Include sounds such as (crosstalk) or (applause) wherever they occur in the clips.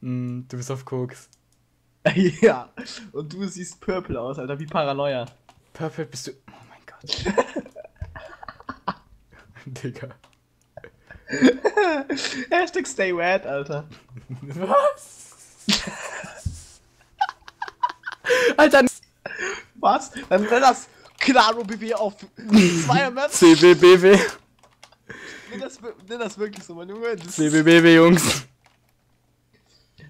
Mm, du bist auf Koks. (laughs) ja. Und du siehst purple aus, Alter, wie Paranoia. Purple bist du. Oh mein Gott. (laughs) Digga. (laughs) Hashtag stay wet, Alter. Was? Alter, Was? Dann nenn das Claro BW auf 2 Maps. CBBW. Nenn das, nenn das wirklich so, mein Junge. CBBW, Jungs.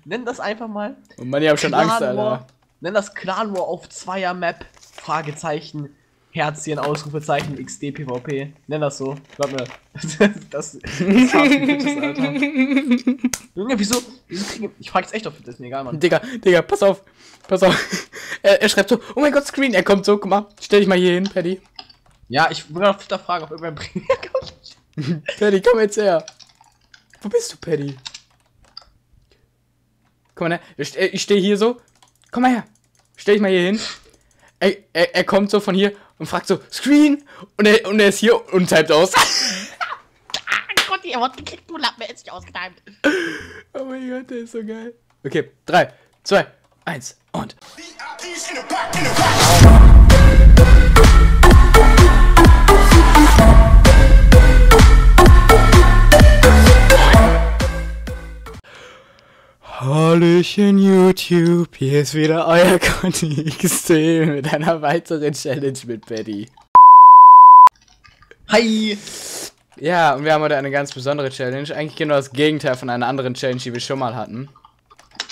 Nenn das einfach mal. Und Mann, ich hab schon Angst, Clan War. Alter. Nenn das Clan War auf 2er Map. Fragezeichen. Herzchen, Ausrufezeichen, XD, PvP. Nenn das so. Glaub mir. (laughs) Das, das, das Bitches, Alter. Junge, wieso? wieso kriegen, ich frag jetzt echt auf, das ist mir egal, Mann. Digga, Digga, pass auf. Pass auf. (laughs) Er, er schreibt so, oh mein Gott, Screen. Er kommt so, guck mal. Stell dich mal hier hin, Paddy. Ja, ich will auf der Frage, ob irgendwer bringen. (laughs) Paddy, komm jetzt her. Wo bist du, Paddy? Komm mal her. Ich, ste- ich stehe hier so. Komm mal her. Stell dich mal hier hin. Er, er, er kommt so von hier und fragt so, Screen. Und er, und er ist hier und typt aus. (laughs) Gott, ihr habt geklickt, du Lappen, er ist nicht ausgetimt. oh mein Gott, der ist so geil. Okay, 3, 2, 1 und. Hallöchen YouTube, hier ist wieder euer (laughs) Conny XT mit einer weiteren Challenge mit Betty. Hi! Ja, und wir haben heute eine ganz besondere Challenge. Eigentlich genau das Gegenteil von einer anderen Challenge, die wir schon mal hatten.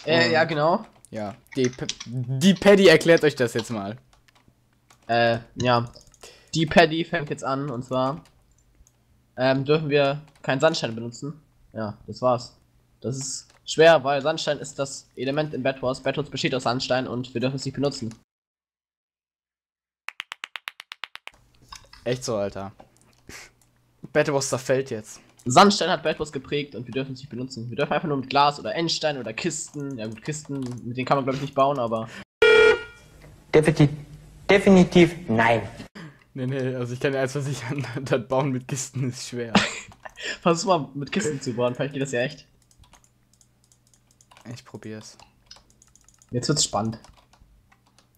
Äh, ja, genau. Ja, die, die Paddy erklärt euch das jetzt mal. Äh, ja. Die Paddy fängt jetzt an und zwar ähm, dürfen wir keinen Sandstein benutzen. Ja, das war's. Das ist schwer, weil Sandstein ist das Element in Bed Wars. Bed Wars besteht aus Sandstein und wir dürfen es nicht benutzen. Echt so, Alter. (laughs) Battleboss zerfällt jetzt. Sandstein hat Bed Wars geprägt und wir dürfen es nicht benutzen. Wir dürfen einfach nur mit Glas oder Endstein oder Kisten. Ja gut, Kisten, mit denen kann man glaube ich nicht bauen, aber Definitiv, definitiv nein. Nee, nee, also ich kann dir eins versichern, (laughs) das Bauen mit Kisten ist schwer. (laughs) versuch mal mit Kisten zu bauen. Vielleicht geht das ja echt. Ich probier's. Jetzt wird's spannend.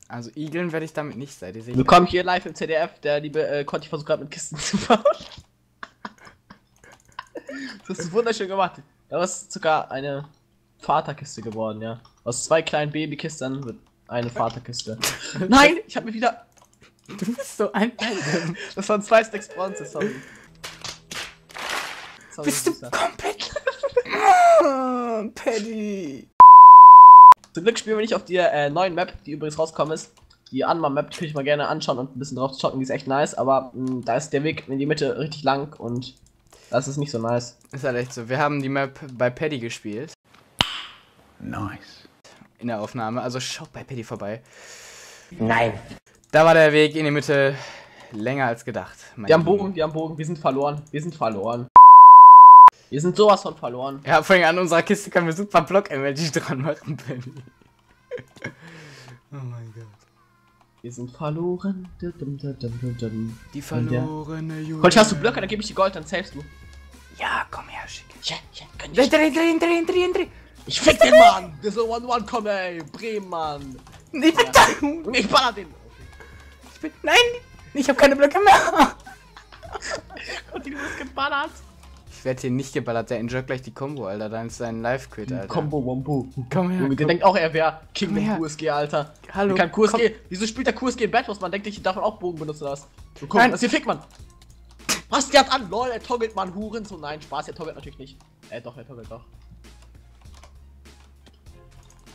Also igeln werde ich damit nicht, sicher? Willkommen hier live im CDF. Der liebe äh, Conti versucht gerade mit Kisten zu bauen. (laughs) das ist wunderschön gemacht. Daraus ist sogar eine Vaterkiste geworden, ja. Aus zwei kleinen Babykisten wird eine Vaterkiste. (laughs) Nein, ich habe mir wieder. Du bist so ein. Das waren zwei Stacks Bronze, sorry. sorry Bist du komplett... (laughs) Paddy. Zum Glück spielen wir nicht auf der äh, neuen Map, die übrigens rausgekommen ist. Die Anma Map, die kann ich mal gerne anschauen und ein bisschen drauf zocken, die ist echt nice, aber mh, da ist der Weg in die Mitte richtig lang und das ist nicht so nice. Ist halt echt so. Wir haben die Map bei Paddy gespielt. Nice. In der Aufnahme. Also schaut bei Paddy vorbei. Nein. Da war der Weg in die Mitte länger als gedacht. Wir haben. Bogen, wir haben Bogen, wir sind verloren, wir sind verloren. Wir sind sowas von verloren. Ja, vor allem an unserer Kiste können wir super Block-Emoji dran machen, Paddy. oh mein Gott. Wir sind verloren. Die verlorene Jugend. Colt, hast du Blöcke, dann gebe ich dir Gold, dann savest du. Ja, komm her, schick. Ja, ja, kann Dreh, dreh, dreh, dreh, dreh, dreh. Ich fick den Mann! Der soll One-One kommen, ey! Bremen, Mann! Ich bin da. Ich baller den! Ich bin, nein, ich habe keine Blöcke mehr. (laughs) Gott, du bist geballert! Werde hier nicht geballert. Der enjoyt gleich die Combo, Alter. Dann ist sein Live-Quit, Alter. Combo Wombo. Komm her. Junge, der komm. denkt auch, er wäre King Komm im QSG, Alter. Hallo. Der kann QSG. komm. Wieso spielt der QSG in Wars? Man denkt, ich darf auch Bogen benutzen. So, guck, Nein. das hier fickt man. Was, der hat an? Lol, er toggelt man Huren. So, nein, Spaß, er toggelt natürlich nicht. Äh, doch, er toggelt doch.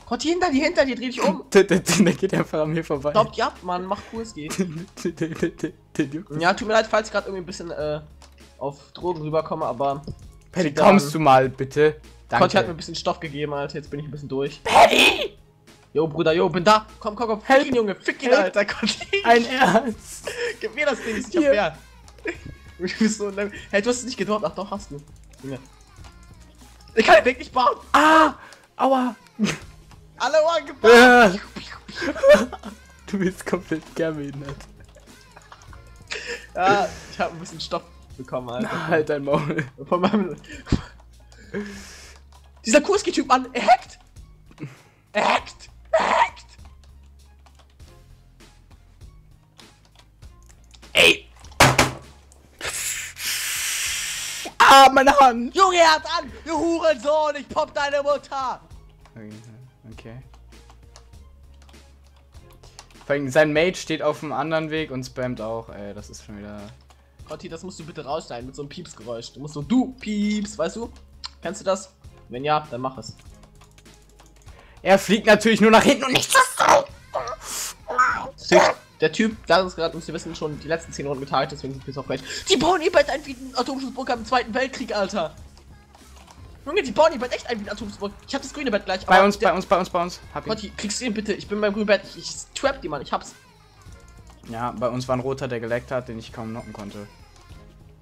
Gott, hier hinter dir, hinter dir, dreh dich um. (laughs) Der, geht einfach an mir vorbei. Stoppt ja, Mann, mach QSG. (laughs) Ja, tut mir leid, falls ich gerade irgendwie ein bisschen äh, auf Drogen rüberkomme, aber Paddy, kommst du mal, bitte? Conti hat mir ein Danke. bisschen Stoff gegeben, Alter. Jetzt bin ich ein bisschen durch. Paddy! Jo, Bruder, jo, bin da. Komm, komm, komm. Fick Help. ihn, Junge. Fick ihn, Help. Alter. Conti. Ein Ernst. (laughs) Gib mir das Ding, ich hab Hier. mehr. (laughs) Du bist so ein- Hey, du hast es nicht gedroppt. Ach doch, hast du. Junge. Ich kann den Weg nicht bauen. Ah, aua. Alle Ohren gebaut. (laughs) Ah. Du bist komplett gehbehindert. Ja, ich hab ein bisschen Stoff bekommen, Alter. Halt dein Maul. (laughs) Von meinem... Dieser QSG-Typ, Mann, er hackt. Er hackt! Er hackt! Ey! Ah, meine Hand! Junge, er hat an! Du Hurensohn! Ich pop deine Mutter! Okay. Vor allem sein Mate steht auf dem anderen Weg und spammt auch, ey, das ist schon wieder. Conti, das musst du bitte rausschneiden mit so einem Piepsgeräusch. Du musst so, du Pieps, weißt du? Kennst du das? Wenn ja, dann mach es. Er fliegt natürlich nur nach hinten und nicht zur Seite. Typ, der Typ, da uns gerade, müsst ihr wissen, schon die letzten 10 Runden geteilt, deswegen sind wir auf Rage. Die bauen eh bald ein wie ein Atomschutzbunker im Zweiten Weltkrieg, Alter. Junge, die bauen eh bald echt ein wie ein Atomschutzbunker. Ich hab das grüne Bett gleich. Bei uns, bei uns, bei uns, bei uns. Hab ihn. Conti, kriegst du ihn bitte? Ich bin beim grünen Bett. Ich, ich trap die, Mann. Ich hab's. Ja, bei uns war ein roter, der geleckt hat, den ich kaum knocken konnte.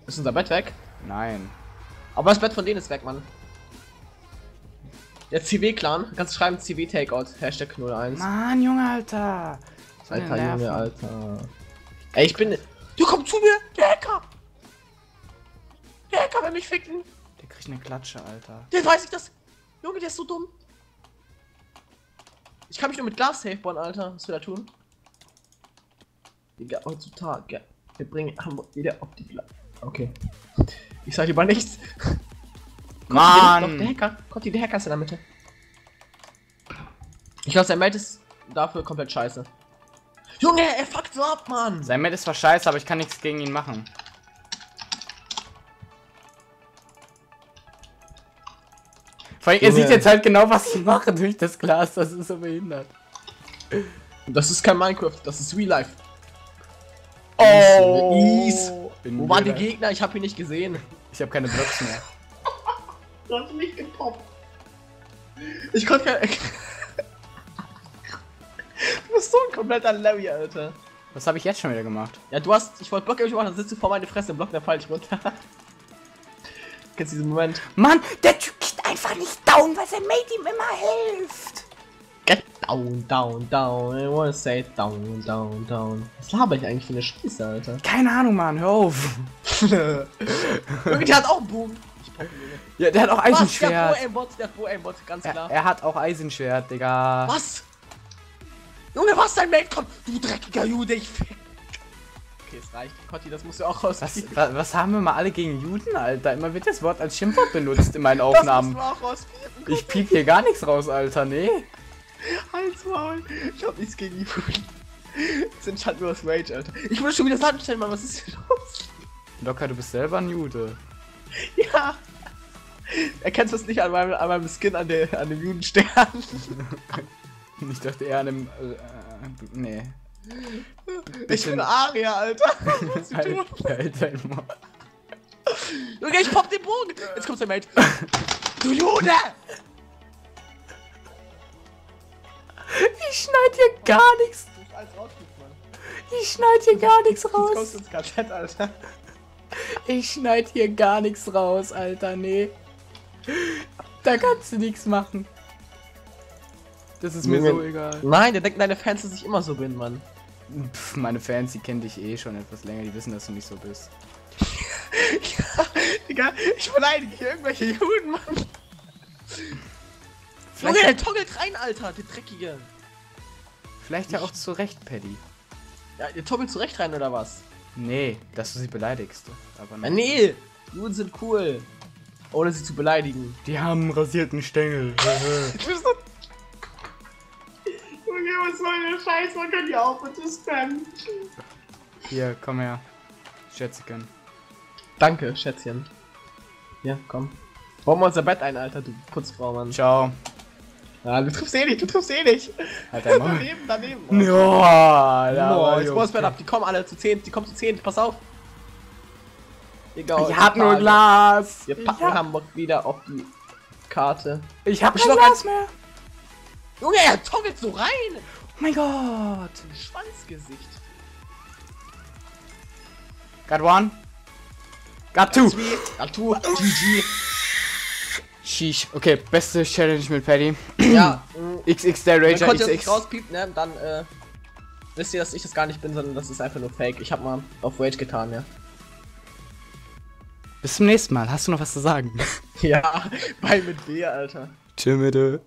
Ist unser Bett weg? Nein. Aber das Bett von denen ist weg, Mann. Der CW-Clan, kannst du schreiben CW Takeout, Hashtag 01. Mann, Junge, Alter. Alter, Junge. Alter. Ey, ich bin. Du komm zu mir! Der Hacker! Der Hacker will mich ficken! Der kriegt eine Klatsche, Alter. Der weiß ich das! Junge, der ist so dumm! Ich kann mich nur mit Glas safe bauen, Alter. Was will er tun? Digga, heutzutage. Wir bringen Hamburg wieder auf die Glas. Okay. Ich sag lieber nichts. Doch, der Mann! Hacker. Conti, der Hacker ist in der Mitte. Ich glaube, sein Mate ist dafür komplett scheiße. Junge, er fuckt so ab, Mann! Sein Mate ist zwar scheiße, aber ich kann nichts gegen ihn machen. Vor allem, er sieht jetzt halt genau, was ich mache durch das Glas. Das ist so behindert. Das ist kein Minecraft, das ist Real Life. Oh! Ease. In Wo waren die. Gegner? Ich habe ihn nicht gesehen. Ich habe keine Blocks mehr. (laughs) Du hast mich gepoppt. Ich konnte kein. (laughs) du bist so ein kompletter Larry, Alter. Was habe ich jetzt schon wieder gemacht? Ja, du hast. Ich wollte Block gemacht, dann sitzt du vor meine Fresse, Block der falsch runter. (laughs) Kennst du diesen Moment? Mann, der Typ geht einfach nicht down, weil sein Mate ihm immer hilft. Down, down, down. I wanna say down, down, down. Was laber ich eigentlich für eine Scheiße, Alter? Keine Ahnung, Mann, hör auf. (laughs) Irgendwie der hat auch Junge. Ja, der hat auch Was? Der hat Eisenschwert. Pro-Aimbot, der hat Pro-Aimbot, ganz Er, klar. er hat auch Eisenschwert, Digga. Was? Junge, was dein Mate kommt? Du dreckiger Jude, ich fick. Okay, es reicht. Kotti, das musst du auch Was, rauspiepen. wa- was haben wir mal alle gegen Juden, Alter? Immer wird das Wort als Schimpfwort benutzt in meinen Das musst Aufnahmen. du auch. Ich piep hier gar nichts raus, Alter, nee. Halt's Maul. Ich hab nichts gegen die. Das sind halt nur das Rage, Alter. Ich würde schon wieder Sand stellen, Mann. Was ist hier los? Locker, du bist selber ein Jude. Ja. Erkennst du es nicht an meinem, an meinem Skin an, der, an dem Judenstern? (laughs) Ich dachte eher an einem. Äh, äh, nee. Ich bin Aria, Alter. (laughs) Was tun? Alter, Alter, Mann. Junge, ich pop den Bogen. Jetzt kommt der Mate. Du Jude! Ich schneid hier gar nichts. Ich schneid hier gar nichts Jetzt kommst raus. du ins KZ, Alter. Ich schneid hier gar nichts raus, Alter, nee. Da kannst du nichts machen. Das ist mir Junge. so egal. Nein, der denkt, deine Fans, dass ich immer so bin, Mann. Pff, meine Fans, die kennen dich eh schon etwas länger, die wissen, dass du nicht so bist. (laughs) Ja, Digga, ich beleidige hier irgendwelche Juden, Mann. Junge, der toggelt rein, Alter, der Dreckige. vielleicht ja auch zu Recht, Paddy. Ja, der toggelt zurecht rein, oder was? Nee, dass du sie beleidigst. Aber Ja, nee, Juden sind cool. Ohne sie zu beleidigen. Die haben einen rasierten Stängel. (laughs) Junge, was soll der Scheiß? Man kann ja auch bitte spammen. Hier, komm her. Schätzchen. Danke, Schätzchen. Ja, komm. Bauen wir unser Bett ein, Alter, du Putzfrau, Mann. Ciao. Ja, du triffst eh nicht, du triffst eh nicht. Halt dein (laughs) Maul. daneben, daneben. Oh. Ja, da Oh, war jetzt Bett ab. Die kommen alle zu 10, die kommen zu 10, pass auf. Egal. Ich hab nur Glas. Wir packen hab, Hamburg wieder auf die Karte. ich hab Ich kein noch Glas mehr. Junge, er toggelt so rein! Oh mein Gott. Ein Schwanzgesicht. Got one. Got two. Three, Atu, GG. Sheesh. Okay, beste Challenge mit Paddy. Ja, (clears throat) XX der wenn das nicht XX. rauspiept, ne, dann, äh, wisst ihr, dass ich das gar nicht bin, sondern das ist einfach nur Fake. Ich hab mal auf Rage getan, ja. Bis zum nächsten Mal. Hast du noch was zu sagen? (laughs) Ja, bei mit B, Alter. Tschüss.